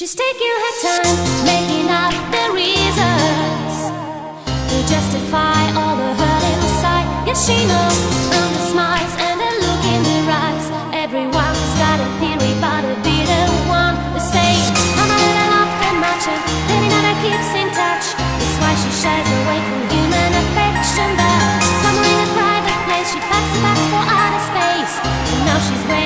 She's taking her time, making up the reasons To justify all the hurt inside Yes, she knows from the smiles and the look in the eyes Everyone's got a theory, but a be the one to say. I'm not that I love her much, and then another keeps in touch. That's why she shies away from human affection But somewhere in a private place, she packs the bags for outer space. And now she's waiting